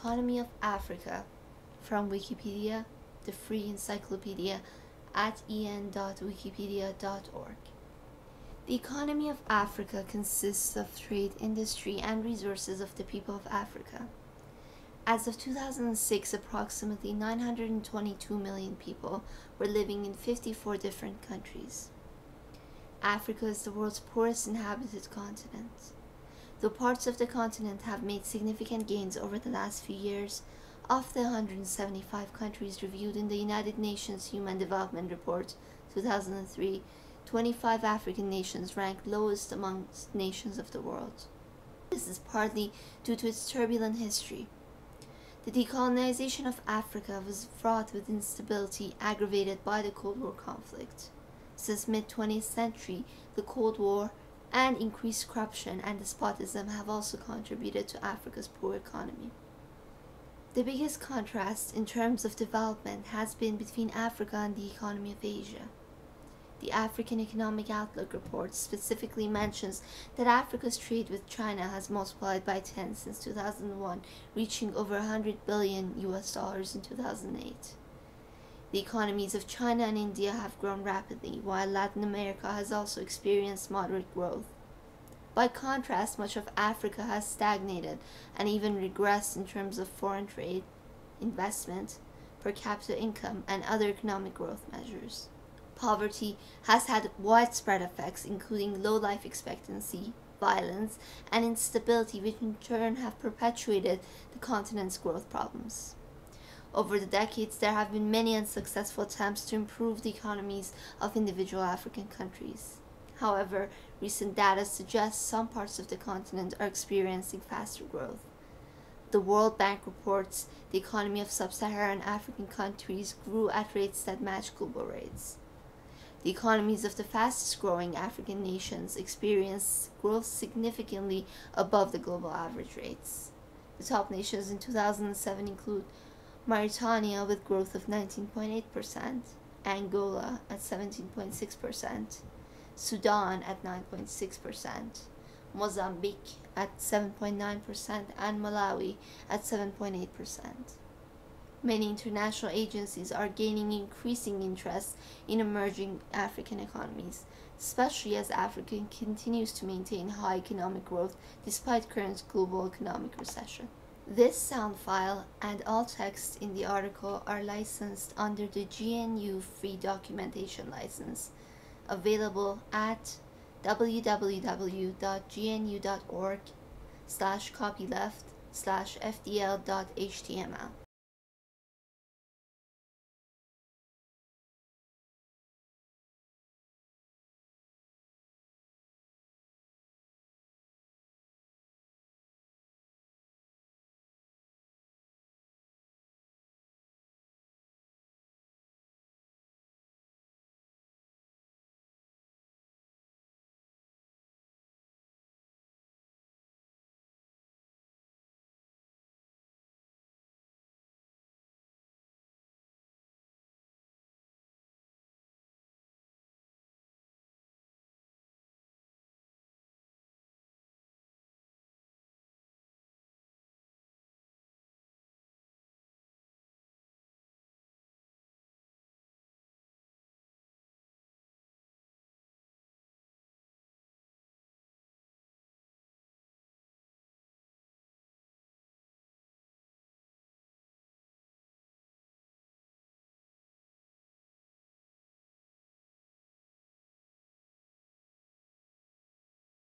Economy of Africa from Wikipedia, the free encyclopedia at en.wikipedia.org. The economy of Africa consists of trade, industry, and resources of the people of Africa. As of 2006, approximately 922 million people were living in 54 different countries. Africa is the world's poorest inhabited continent. Though parts of the continent have made significant gains over the last few years, of the 175 countries reviewed in the United Nations Human Development Report 2003, 25 African nations rank lowest among nations of the world. This is partly due to its turbulent history. The decolonization of Africa was fraught with instability aggravated by the Cold War conflict. Since mid-20th century, the Cold War and increased corruption and despotism have also contributed to Africa's poor economy. The biggest contrast in terms of development has been between Africa and the economy of Asia. The African Economic Outlook report specifically mentions that Africa's trade with China has multiplied by 10 since 2001, reaching over 100 billion US dollars in 2008. The economies of China and India have grown rapidly, while Latin America has also experienced moderate growth. By contrast, much of Africa has stagnated and even regressed in terms of foreign trade, investment, per capita income, and other economic growth measures. Poverty has had widespread effects, including low life expectancy, violence, and instability, which in turn have perpetuated the continent's growth problems. Over the decades, there have been many unsuccessful attempts to improve the economies of individual African countries. However, recent data suggests some parts of the continent are experiencing faster growth. The World Bank reports the economy of sub-Saharan African countries grew at rates that match global rates. The economies of the fastest growing African nations experienced growth significantly above the global average rates. The top nations in 2007 include Mauritania with growth of 19.8%, Angola at 17.6%, Sudan at 9.6%, Mozambique at 7.9%, and Malawi at 7.8%. Many international agencies are gaining increasing interest in emerging African economies, especially as Africa continues to maintain high economic growth despite current global economic recession. This sound file and all text in the article are licensed under the GNU Free Documentation License, available at www.gnu.org slash copyleft slash fdl.html.